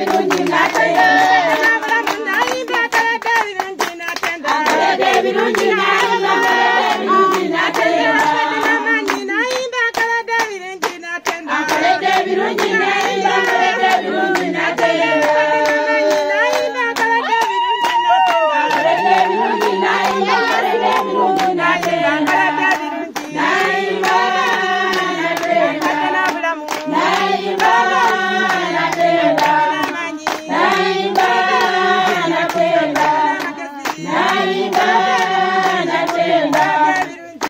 birungi na Amen.